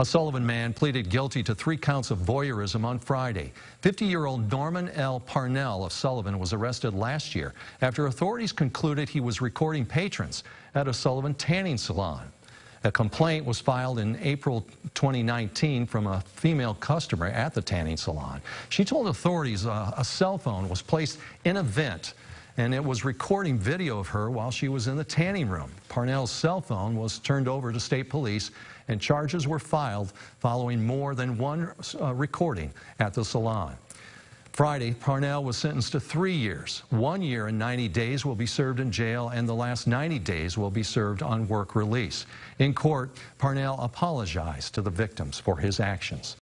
A Sullivan man pleaded guilty to three counts of voyeurism on Friday. 50-year-old Norman L. Parnell of Sullivan was arrested last year after authorities concluded he was recording patrons at a Sullivan tanning salon. A complaint was filed in April 2019 from a female customer at the tanning salon. She told authorities a, a cell phone was placed in a vent and it was recording video of her while she was in the tanning room. Parnell's cell phone was turned over to state police and charges were filed following more than one uh, recording at the salon. Friday, Parnell was sentenced to three years. One year and 90 days will be served in jail, and the last 90 days will be served on work release. In court, Parnell apologized to the victims for his actions.